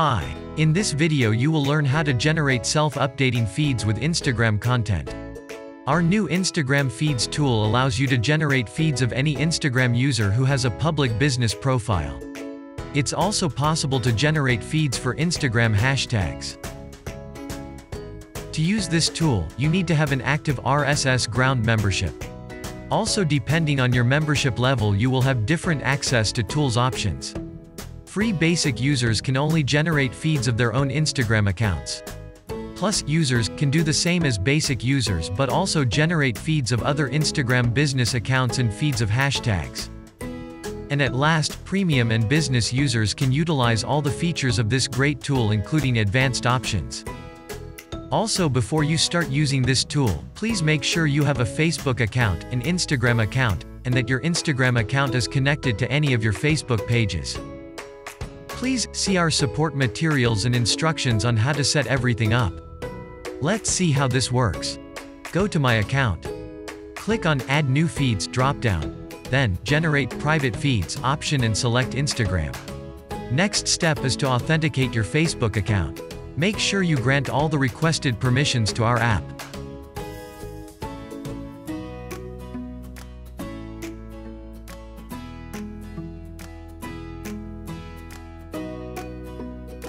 Hi. In this video you will learn how to generate self-updating feeds with Instagram content. Our new Instagram Feeds tool allows you to generate feeds of any Instagram user who has a public business profile. It's also possible to generate feeds for Instagram hashtags. To use this tool, you need to have an active RSS ground membership. Also depending on your membership level you will have different access to tools options. Free basic users can only generate feeds of their own Instagram accounts. Plus, users can do the same as basic users but also generate feeds of other Instagram business accounts and feeds of hashtags. And at last, premium and business users can utilize all the features of this great tool including advanced options. Also before you start using this tool, please make sure you have a Facebook account, an Instagram account, and that your Instagram account is connected to any of your Facebook pages. Please, see our support materials and instructions on how to set everything up. Let's see how this works. Go to my account. Click on Add New Feeds dropdown. Then, Generate Private Feeds option and select Instagram. Next step is to authenticate your Facebook account. Make sure you grant all the requested permissions to our app.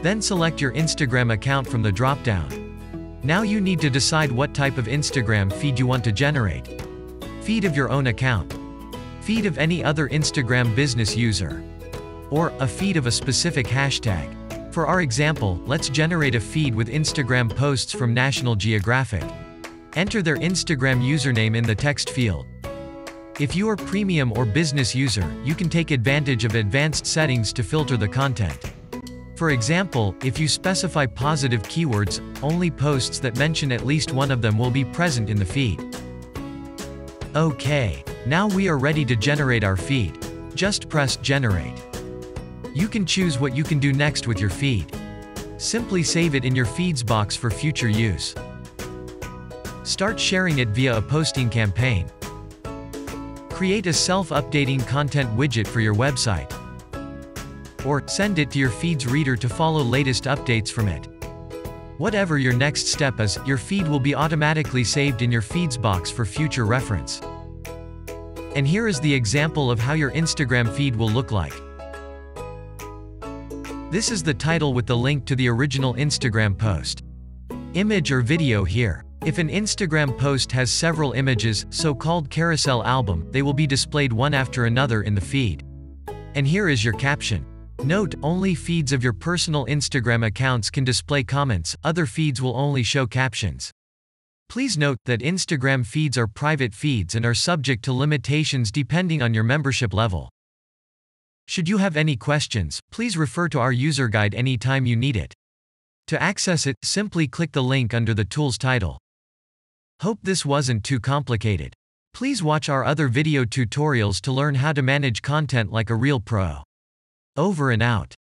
Then select your Instagram account from the dropdown. Now you need to decide what type of Instagram feed you want to generate. Feed of your own account. Feed of any other Instagram business user. Or, a feed of a specific hashtag. For our example, let's generate a feed with Instagram posts from National Geographic. Enter their Instagram username in the text field. If you are premium or business user, you can take advantage of advanced settings to filter the content. For example, if you specify positive keywords, only posts that mention at least one of them will be present in the feed. Okay. Now we are ready to generate our feed. Just press Generate. You can choose what you can do next with your feed. Simply save it in your feeds box for future use. Start sharing it via a posting campaign. Create a self-updating content widget for your website or send it to your feed's reader to follow latest updates from it. Whatever your next step is, your feed will be automatically saved in your feeds box for future reference. And here is the example of how your Instagram feed will look like. This is the title with the link to the original Instagram post. Image or video here. If an Instagram post has several images, so-called carousel album, they will be displayed one after another in the feed. And here is your caption. Note, only feeds of your personal Instagram accounts can display comments, other feeds will only show captions. Please note that Instagram feeds are private feeds and are subject to limitations depending on your membership level. Should you have any questions, please refer to our user guide anytime you need it. To access it, simply click the link under the tool's title. Hope this wasn't too complicated. Please watch our other video tutorials to learn how to manage content like a real pro. Over and out.